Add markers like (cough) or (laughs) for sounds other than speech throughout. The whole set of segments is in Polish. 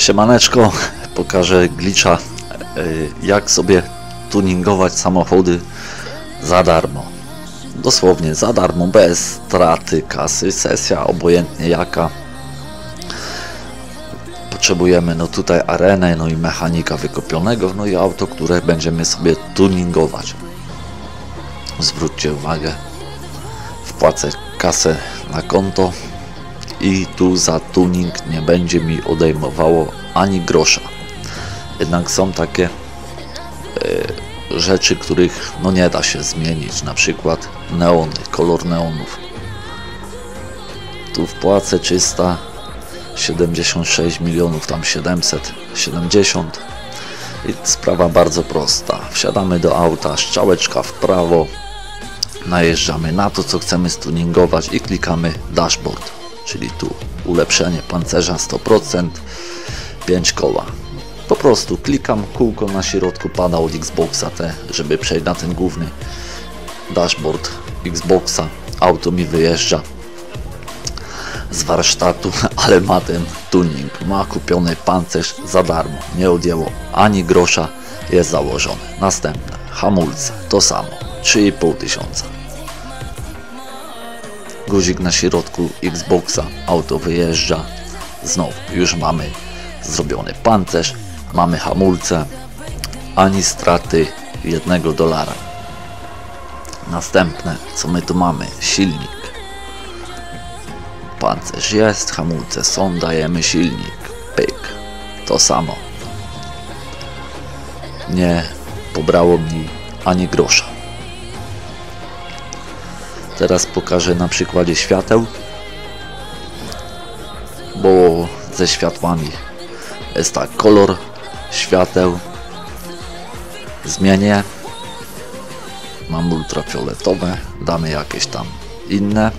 Siemaneczko, pokażę glitcha y, jak sobie tuningować samochody za darmo. Dosłownie za darmo, bez straty kasy, sesja obojętnie jaka. Potrzebujemy no tutaj arenę, no i mechanika wykopionego, no i auto, które będziemy sobie tuningować. Zwróćcie uwagę, wpłacę kasę na konto i tu za tuning nie będzie mi odejmowało ani grosza. Jednak są takie e, rzeczy, których no nie da się zmienić, na przykład neony, kolor neonów. Tu wpłacę 376 milionów, tam 770 i sprawa bardzo prosta. Wsiadamy do auta, strzałeczka w prawo, najeżdżamy na to, co chcemy stuningować i klikamy dashboard czyli tu ulepszenie pancerza 100%, 5 koła. Po prostu klikam, kółko na środku pada od Xboxa te, żeby przejść na ten główny dashboard Xboxa. Auto mi wyjeżdża z warsztatu, (laughs) ale ma ten tuning, ma kupiony pancerz za darmo, nie odjęło ani grosza, jest założony. Następne, hamulce, to samo, 3,5 tysiąca guzik na środku Xboxa, auto wyjeżdża, znowu już mamy zrobiony pancerz, mamy hamulce, ani straty jednego dolara. Następne, co my tu mamy? Silnik. Pancerz jest, hamulce są, dajemy silnik. Pyk. To samo. Nie pobrało mi ani grosza. Teraz pokażę na przykładzie świateł, bo ze światłami jest tak, kolor świateł zmienię. Mam ultrafioletowe, damy jakieś tam inne.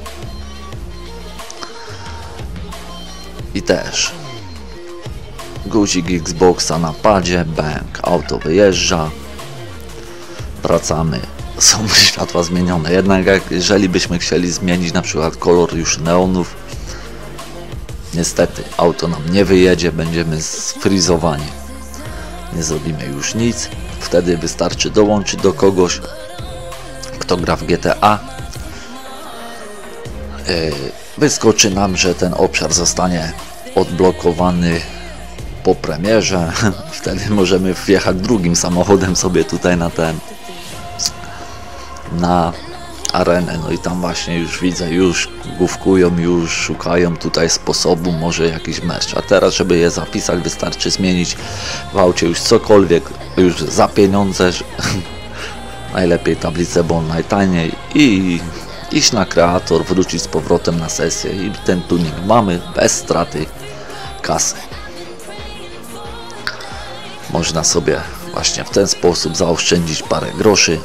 I też guzik Xboxa na padzie, bank, auto wyjeżdża, wracamy są (laughs) światła zmienione. Jednak jak, jeżeli byśmy chcieli zmienić na przykład kolor już neonów, niestety auto nam nie wyjedzie, będziemy sfrizowani. Nie zrobimy już nic. Wtedy wystarczy dołączyć do kogoś, kto gra w GTA. E, wyskoczy nam, że ten obszar zostanie odblokowany po premierze. (laughs) Wtedy możemy wjechać drugim samochodem sobie tutaj na ten na arenę, no i tam właśnie już widzę, już główkują, już szukają tutaj sposobu, może jakiś mecz, a teraz żeby je zapisać wystarczy zmienić w aucie już cokolwiek, już za pieniądze, (laughs) najlepiej tablicę, bo najtaniej i iść na kreator, wrócić z powrotem na sesję i ten tuning mamy bez straty kasy. Można sobie właśnie w ten sposób zaoszczędzić parę groszy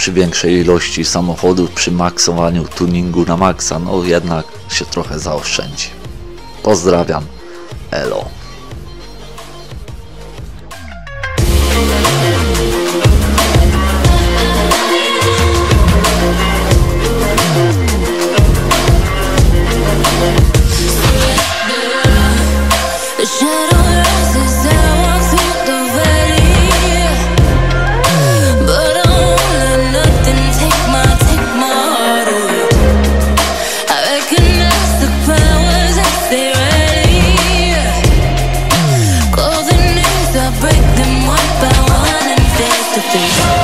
przy większej ilości samochodów, przy maksowaniu tuningu na maksa, no jednak się trochę zaoszczędzi. Pozdrawiam, elo. things.